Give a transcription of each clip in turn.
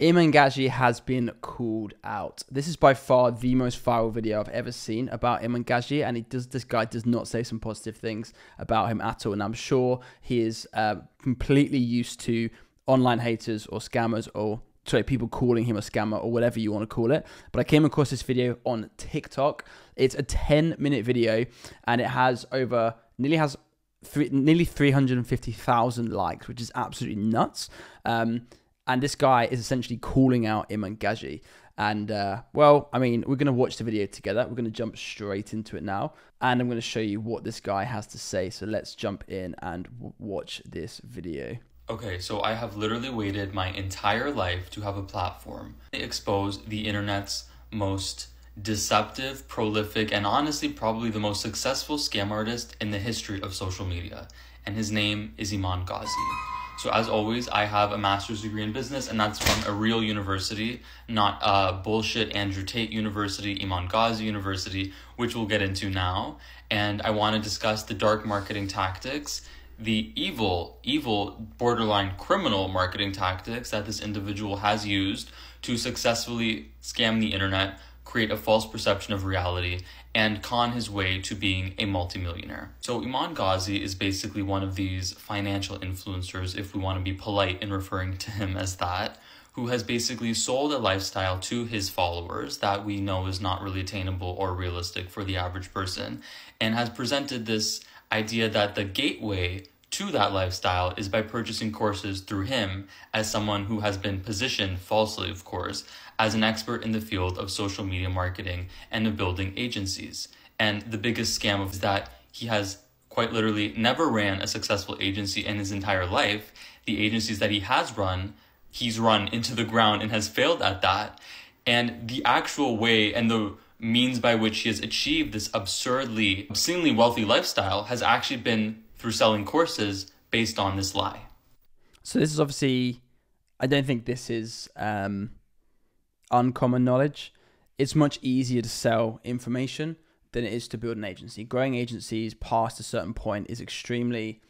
Iman Gadzhi has been called out. This is by far the most viral video I've ever seen about Iman Gadzhi, and he does. This guy does not say some positive things about him at all, and I'm sure he is uh, completely used to online haters or scammers or sorry, people calling him a scammer or whatever you want to call it. But I came across this video on TikTok. It's a 10 minute video, and it has over nearly has three, nearly 350,000 likes, which is absolutely nuts. Um, and this guy is essentially calling out Iman Gadzhi. And uh, well, I mean, we're going to watch the video together. We're going to jump straight into it now, and I'm going to show you what this guy has to say. So let's jump in and watch this video. Okay, so I have literally waited my entire life to have a platform to expose the internet's most deceptive, prolific, and honestly, probably the most successful scam artist in the history of social media. And his name is Iman Gadzhi. So as always, I have a master's degree in business, and that's from a real university, not a bullshit Andrew Tate University, Iman Gadzhi University, which we'll get into now. And I want to discuss the dark marketing tactics, the evil, evil, borderline criminal marketing tactics that this individual has used to successfully scam the internet, create a false perception of reality, and con his way to being a multimillionaire. So Iman Gadzhi is basically one of these financial influencers, if we want to be polite in referring to him as that, who has basically sold a lifestyle to his followers that we know is not really attainable or realistic for the average person, and has presented this idea that the gateway to that lifestyle is by purchasing courses through him as someone who has been positioned falsely, of course, as an expert in the field of social media marketing and of building agencies. And the biggest scam is that he has quite literally never ran a successful agency in his entire life. The agencies that he has run, he's run into the ground and has failed at that. And the actual way and the means by which he has achieved this absurdly, obscenely wealthy lifestyle has actually been through selling courses based on this lie. So this is obviously, I don't think this is um, uncommon knowledge. It's much easier to sell information than it is to build an agency. Growing agencies past a certain point is extremely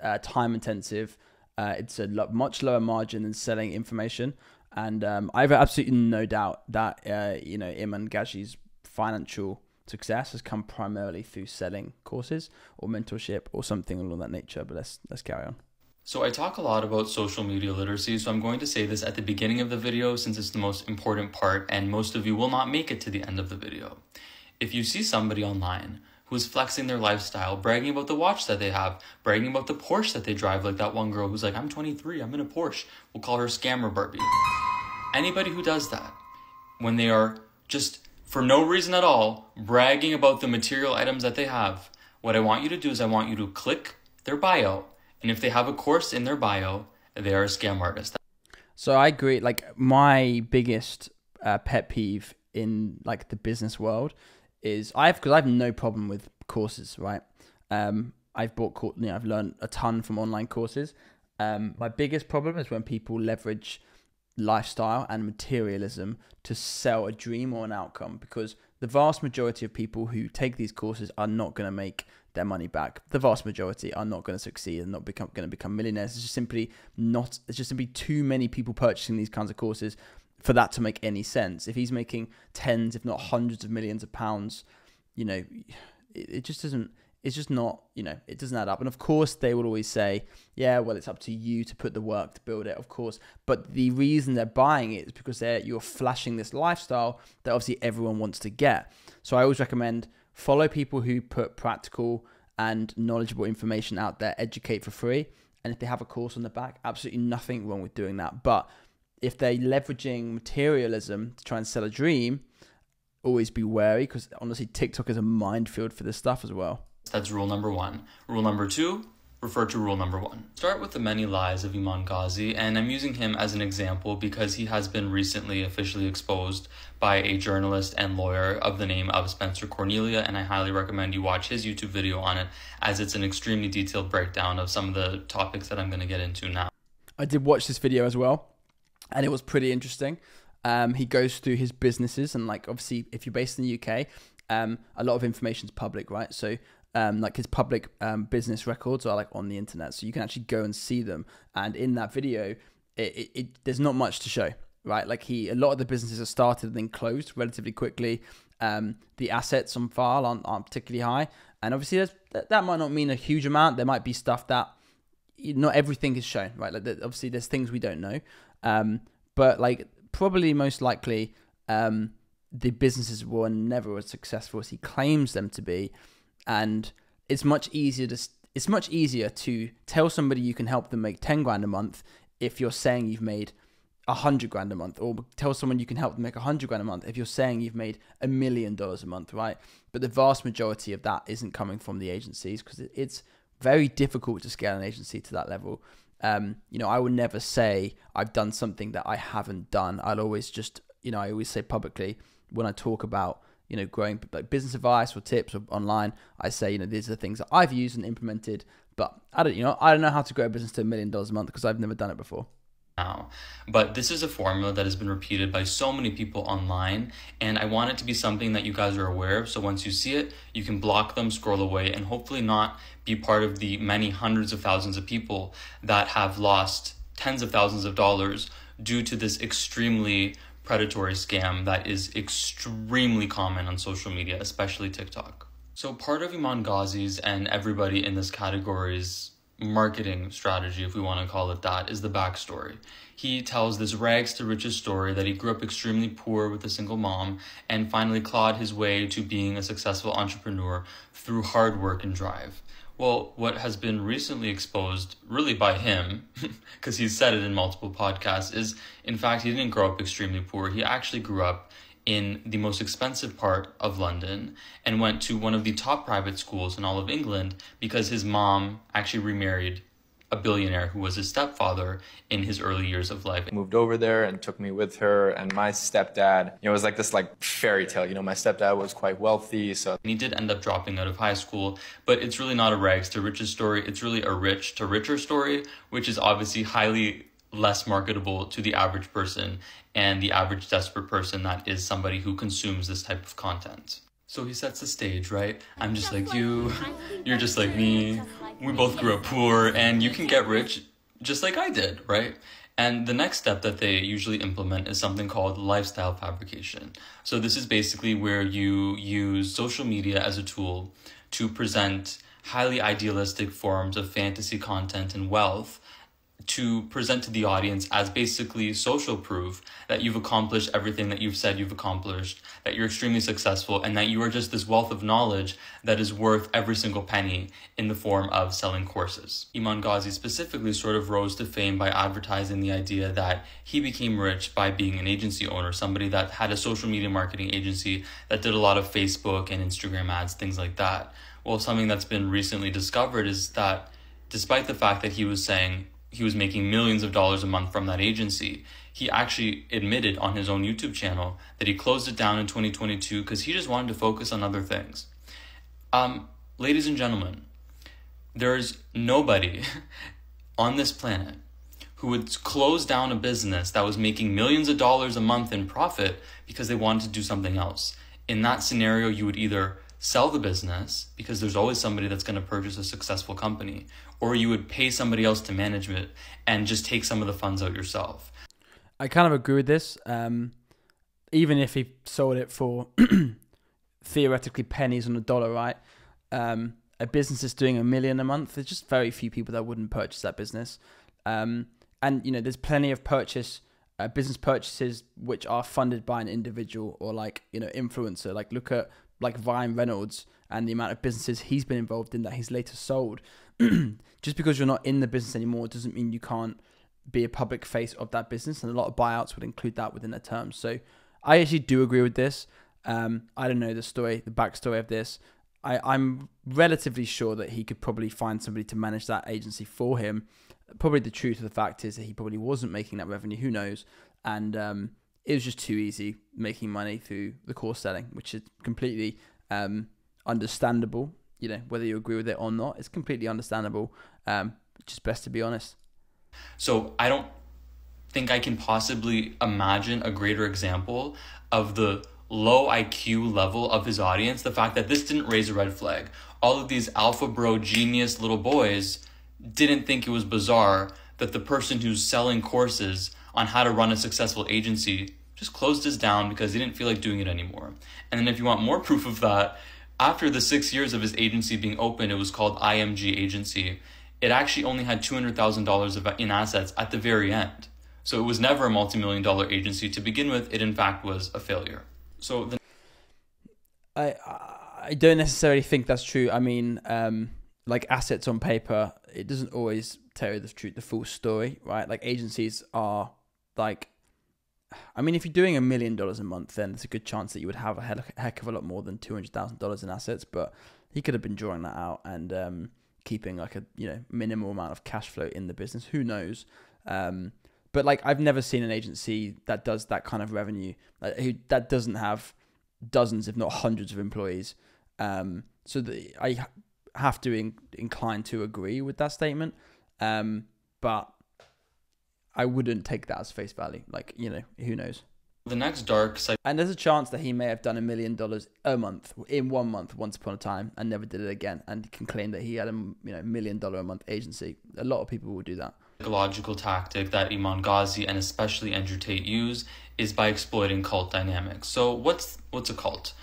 uh, time intensive. Uh, it's a lo- much lower margin than selling information, and um, I have absolutely no doubt that uh, you know Iman Gadzhi's financial success has come primarily through selling courses or mentorship or something along that nature. But let's let's carry on. So I talk a lot about social media literacy, so I'm going to say this at the beginning of the video since it's the most important part and most of you will not make it to the end of the video. If you see somebody online who is flexing their lifestyle, bragging about the watch that they have, bragging about the Porsche that they drive, like that one girl who's like, I'm 23, I'm in a Porsche. We'll call her Scammer Barbie. Anybody who does that, when they are just for no reason at all, bragging about the material items that they have, what I want you to do is I want you to click their bio and if they have a course in their bio, they are a scam artist. So I agree. Like my biggest uh, pet peeve in like the business world is I've because I have no problem with courses, right? Um, I've bought, you know, I've learned a ton from online courses. Um, my biggest problem is when people leverage lifestyle and materialism to sell a dream or an outcome because the vast majority of people who take these courses are not going to make their money back. The vast majority are not going to succeed and not become going to become millionaires. It's just simply not. It's just simply too many people purchasing these kinds of courses for that to make any sense. If he's making tens, if not hundreds of millions of pounds, you know, it, it just doesn't. It's just not. You know, it doesn't add up. And of course, they will always say, "Yeah, well, it's up to you to put the work to build it." Of course, but the reason they're buying it is because they're you're flashing this lifestyle that obviously everyone wants to get. So I always recommend follow people who put practical and knowledgeable information out there, educate for free. And if they have a course on the back, absolutely nothing wrong with doing that. But if they're leveraging materialism to try and sell a dream, always be wary because honestly, TikTok is a minefield for this stuff as well. That's rule number one. Rule number two refer to rule number one. Start with the many lies of Iman Gadzhi, and I'm using him as an example because he has been recently officially exposed by a journalist and lawyer of the name of Spencer Cornelia, and I highly recommend you watch his YouTube video on it as it's an extremely detailed breakdown of some of the topics that I'm going to get into now. I did watch this video as well, and it was pretty interesting. Um, he goes through his businesses, and like obviously, if you're based in the UK, um, a lot of information is public, right? So um, like his public um, business records are like on the internet, so you can actually go and see them. And in that video, it, it, it, there's not much to show, right? Like he, a lot of the businesses are started and then closed relatively quickly. Um, the assets on file aren't, aren't particularly high, and obviously that, that might not mean a huge amount. There might be stuff that not everything is shown, right? Like obviously there's things we don't know, um, but like probably most likely um, the businesses were never as successful as he claims them to be, and it's much easier to it's much easier to tell somebody you can help them make 10 grand a month if you're saying you've made a hundred grand a month or tell someone you can help them make a hundred grand a month if you're saying you've made a million dollars a month right? But the vast majority of that isn't coming from the agencies because it's very difficult to scale an agency to that level. Um, you know i would never say i've done something that i haven't done. I'll always just you know i always say publicly when i talk about you know, growing like business advice or tips or online, I say, you know, these are the things that I've used and implemented. But I don't, you know, I don't know how to grow a business to a million dollars a month because I've never done it before. Now, but this is a formula that has been repeated by so many people online, and I want it to be something that you guys are aware of. So once you see it, you can block them, scroll away, and hopefully not be part of the many hundreds of thousands of people that have lost tens of thousands of dollars due to this extremely predatory scam that is extremely common on social media, especially TikTok. So, part of Iman Gadzhi's and everybody in this category's marketing strategy, if we want to call it that, is the backstory. He tells this rags to riches story that he grew up extremely poor with a single mom and finally clawed his way to being a successful entrepreneur through hard work and drive. Well, what has been recently exposed, really by him, because he's said it in multiple podcasts, is in fact he didn't grow up extremely poor. He actually grew up in the most expensive part of London and went to one of the top private schools in all of England because his mom actually remarried a billionaire who was his stepfather in his early years of life. Moved over there and took me with her and my stepdad. You know, it was like this like fairy tale. You know, my stepdad was quite wealthy, so and he did end up dropping out of high school, but it's really not a rags to riches story. It's really a rich to richer story, which is obviously highly less marketable to the average person and the average desperate person that is somebody who consumes this type of content. So he sets the stage, right? I'm just like you, you're just like me, we both grew up poor, and you can get rich just like I did, right? And the next step that they usually implement is something called lifestyle fabrication. So this is basically where you use social media as a tool to present highly idealistic forms of fantasy content and wealth to present to the audience as basically social proof that you've accomplished everything that you've said you've accomplished, that you're extremely successful, and that you are just this wealth of knowledge that is worth every single penny in the form of selling courses. Iman Gadzhi specifically sort of rose to fame by advertising the idea that he became rich by being an agency owner, somebody that had a social media marketing agency that did a lot of Facebook and Instagram ads, things like that. Well, something that's been recently discovered is that despite the fact that he was saying he was making millions of dollars a month from that agency. He actually admitted on his own YouTube channel that he closed it down in 2022 because he just wanted to focus on other things. Um, ladies and gentlemen, there's nobody on this planet who would close down a business that was making millions of dollars a month in profit because they wanted to do something else. In that scenario, you would either sell the business because there's always somebody that's going to purchase a successful company, or you would pay somebody else to manage it and just take some of the funds out yourself. I kind of agree with this. Um, even if he sold it for theoretically pennies on the dollar, right? Um, a business is doing a million a month. There's just very few people that wouldn't purchase that business. Um, and you know, there's plenty of purchase uh, business purchases which are funded by an individual or like you know influencer. Like look at like Ryan Reynolds and the amount of businesses he's been involved in that he's later sold. Just because you're not in the business anymore doesn't mean you can't be a public face of that business, and a lot of buyouts would include that within their terms. So I actually do agree with this. Um, I don't know the story, the backstory of this. I, I'm relatively sure that he could probably find somebody to manage that agency for him. Probably the truth of the fact is that he probably wasn't making that revenue. Who knows? And um, it was just too easy making money through the course selling, which is completely um, understandable. You know, whether you agree with it or not, it's completely understandable. Um, just best to be honest. So I don't think I can possibly imagine a greater example of the low IQ level of his audience. The fact that this didn't raise a red flag. All of these alpha bro genius little boys didn't think it was bizarre that the person who's selling courses on how to run a successful agency, just closed his down because he didn't feel like doing it anymore. And then if you want more proof of that, after the six years of his agency being open, it was called IMG Agency. It actually only had $200,000 in assets at the very end. So it was never a multi million dollar agency to begin with. It, in fact, was a failure. So the I I don't necessarily think that's true. I mean, um, like assets on paper, it doesn't always tell you the truth, the full story, right? Like agencies are like, I mean, if you're doing a million dollars a month, then there's a good chance that you would have a heck of a lot more than two hundred thousand dollars in assets. But he could have been drawing that out and um, keeping like a you know minimal amount of cash flow in the business. Who knows? Um, but like I've never seen an agency that does that kind of revenue, like, who that doesn't have dozens, if not hundreds, of employees. Um, so the, I have to in, incline to agree with that statement, um, but I wouldn't take that as face value. Like you know, who knows? The next dark side. And there's a chance that he may have done a million dollars a month in one month once upon a time and never did it again, and can claim that he had a you know million dollar a month agency. A lot of people will do that. Psychological tactic that Iman Gadzhi and especially Andrew Tate use is by exploiting cult dynamics. So what's what's a cult?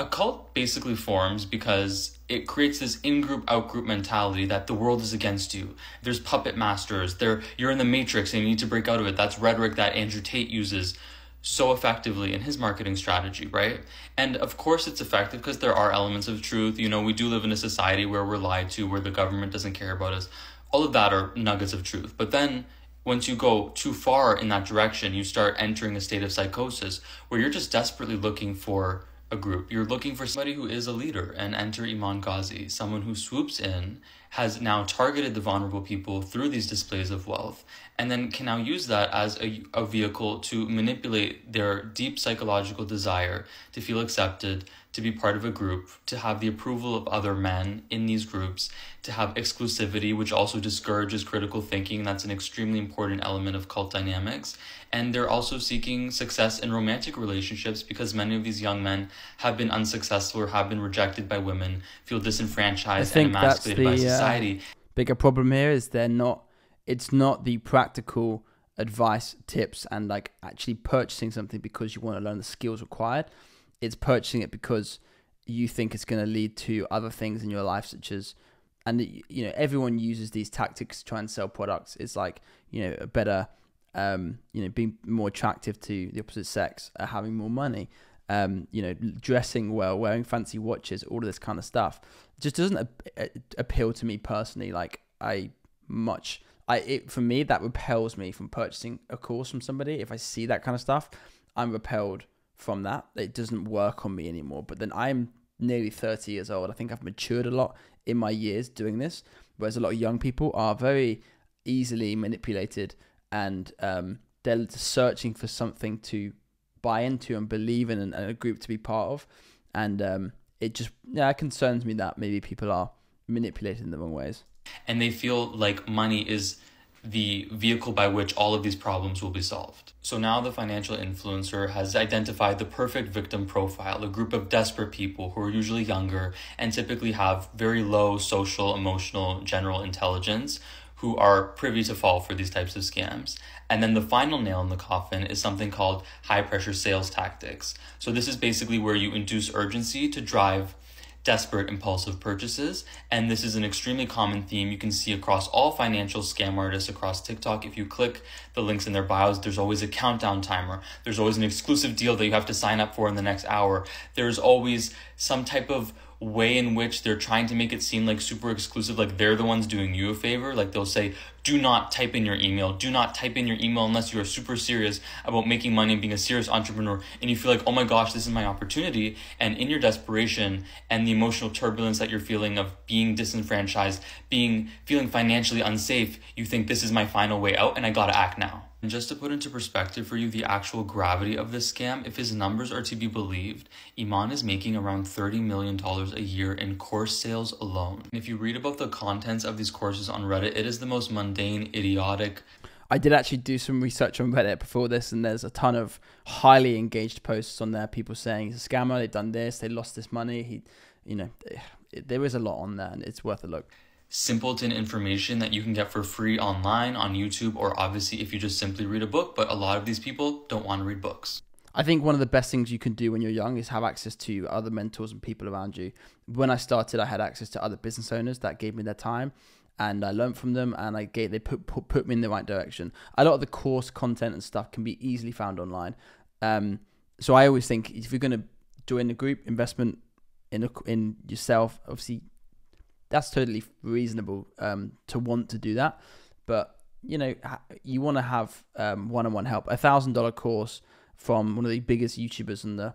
A cult basically forms because it creates this in-group out-group mentality that the world is against you. There's puppet masters. There you're in the matrix and you need to break out of it. That's rhetoric that Andrew Tate uses so effectively in his marketing strategy, right? And of course it's effective because there are elements of truth. You know, we do live in a society where we're lied to, where the government doesn't care about us. All of that are nuggets of truth. But then once you go too far in that direction, you start entering a state of psychosis where you're just desperately looking for a group. You're looking for somebody who is a leader and enter Iman Gadzhi, someone who swoops in, has now targeted the vulnerable people through these displays of wealth, and then can now use that as a, a vehicle to manipulate their deep psychological desire to feel accepted, to be part of a group, to have the approval of other men in these groups, to have exclusivity, which also discourages critical thinking. That's an extremely important element of cult dynamics. And they're also seeking success in romantic relationships because many of these young men have been unsuccessful or have been rejected by women, feel disenfranchised and emasculated the, by uh, society. Uh, bigger problem here is they're not, it's not the practical advice, tips, and like actually purchasing something because you want to learn the skills required it's purchasing it because you think it's going to lead to other things in your life, such as, and you know, everyone uses these tactics to try and sell products. It's like you know, a better, um, you know, being more attractive to the opposite sex, uh, having more money, um, you know, dressing well, wearing fancy watches, all of this kind of stuff. It just doesn't appeal to me personally. Like I much. I, it, for me, that repels me from purchasing a course from somebody. If I see that kind of stuff, I'm repelled from that. It doesn't work on me anymore. But then I'm nearly 30 years old. I think I've matured a lot in my years doing this, whereas a lot of young people are very easily manipulated and um, they're searching for something to buy into and believe in and, and a group to be part of. And um, it just yeah, it concerns me that maybe people are manipulated in the wrong ways. And they feel like money is the vehicle by which all of these problems will be solved. So now the financial influencer has identified the perfect victim profile, a group of desperate people who are usually younger and typically have very low social, emotional, general intelligence who are privy to fall for these types of scams. And then the final nail in the coffin is something called high pressure sales tactics. So this is basically where you induce urgency to drive desperate impulsive purchases. And this is an extremely common theme you can see across all financial scam artists across TikTok. If you click the links in their bios, there's always a countdown timer. There's always an exclusive deal that you have to sign up for in the next hour. There's always some type of way in which they're trying to make it seem like super exclusive, like they're the ones doing you a favor. Like they'll say, do not type in your email. Do not type in your email unless you are super serious about making money and being a serious entrepreneur. And you feel like, oh my gosh, this is my opportunity. And in your desperation and the emotional turbulence that you're feeling of being disenfranchised, being feeling financially unsafe, you think this is my final way out and I gotta act now. And just to put into perspective for you the actual gravity of this scam, if his numbers are to be believed, Iman is making around $30 million a year in course sales alone. And if you read about the contents of these courses on Reddit, it is the most mundane, idiotic. I did actually do some research on Reddit before this, and there's a ton of highly engaged posts on there. People saying he's a scammer, they've done this, they lost this money. He, you know, there is a lot on there, and it's worth a look. Simpleton information that you can get for free online on YouTube or obviously if you just simply read a book, but a lot of these people don't want to read books. I think one of the best things you can do when you're young is have access to other mentors and people around you. When I started, I had access to other business owners that gave me their time and I learned from them and I gave, they put, put, put me in the right direction. A lot of the course content and stuff can be easily found online. Um, so I always think if you're going to join the group investment in a, in yourself, obviously that's totally reasonable um, to want to do that. But you know, you want to have um, one-on-one help. A thousand dollar course from one of the biggest YouTubers in the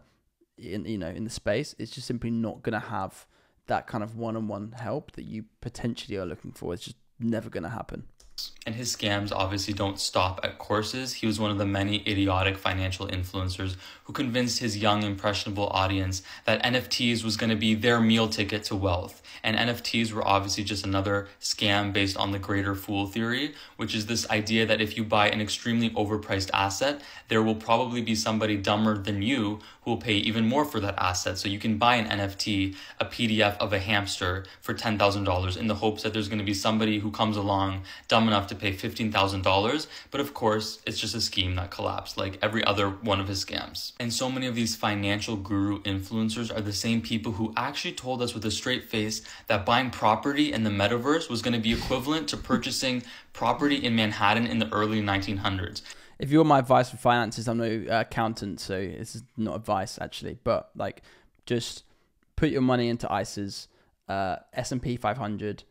in you know in the space is just simply not going to have that kind of one-on-one help that you potentially are looking for. It's just never going to happen. And his scams obviously don't stop at courses. He was one of the many idiotic financial influencers who convinced his young, impressionable audience that NFTs was going to be their meal ticket to wealth. And NFTs were obviously just another scam based on the greater fool theory, which is this idea that if you buy an extremely overpriced asset, there will probably be somebody dumber than you who will pay even more for that asset. So you can buy an NFT, a PDF of a hamster for $10,000 in the hopes that there's going to be somebody who comes along dumb enough to pay $15,000. But of course, it's just a scheme that collapsed like every other one of his scams. And so many of these financial guru influencers are the same people who actually told us with a straight face that buying property in the metaverse was going to be equivalent to purchasing property in Manhattan in the early 1900s if you want my advice for finances, I'm no uh, accountant, so this is not advice actually, but like just put your money into ISAs, uh, S&P 500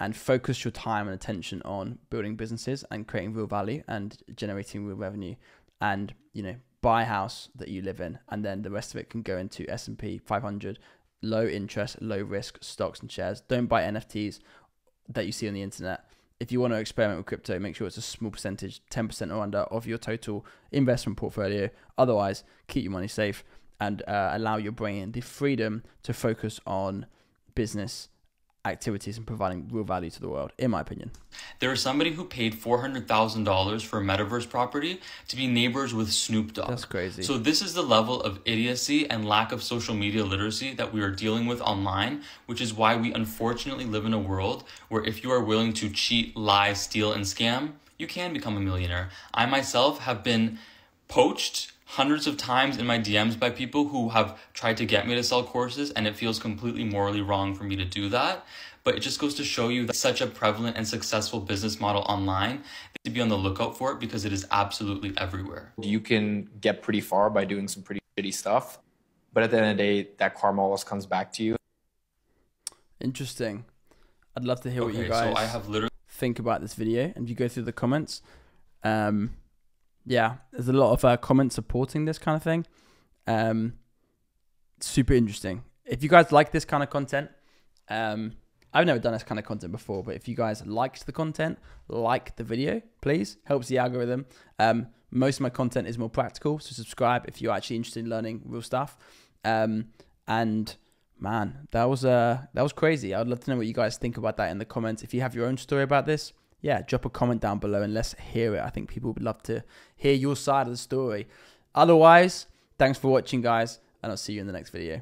and focus your time and attention on building businesses and creating real value and generating real revenue and you know buy a house that you live in and then the rest of it can go into S&P 500 low interest low risk stocks and shares don't buy NFTs that you see on the internet if you want to experiment with crypto, make sure it's a small percentage, 10% or under of your total investment portfolio. Otherwise, keep your money safe and uh, allow your brain the freedom to focus on business activities and providing real value to the world, in my opinion. There is somebody who paid $400,000 for a metaverse property to be neighbors with Snoop Dogg. That's crazy. So, this is the level of idiocy and lack of social media literacy that we are dealing with online, which is why we unfortunately live in a world where if you are willing to cheat, lie, steal, and scam, you can become a millionaire. I myself have been poached hundreds of times in my DMs by people who have tried to get me to sell courses, and it feels completely morally wrong for me to do that. But it just goes to show you that such a prevalent and successful business model online to be on the lookout for it because it is absolutely everywhere. You can get pretty far by doing some pretty shitty stuff, but at the end of the day, that karma always comes back to you. Interesting. I'd love to hear okay, what you guys so I have literally think about this video, and if you go through the comments, um, yeah, there's a lot of uh, comments supporting this kind of thing. Um, super interesting. If you guys like this kind of content, um, I've never done this kind of content before, but if you guys liked the content, like the video, please. Helps the algorithm. Um, most of my content is more practical, so subscribe if you're actually interested in learning real stuff. Um, and man, that was uh that was crazy. I'd love to know what you guys think about that in the comments. If you have your own story about this, yeah, drop a comment down below and let's hear it. I think people would love to hear your side of the story. Otherwise, thanks for watching, guys, and I'll see you in the next video.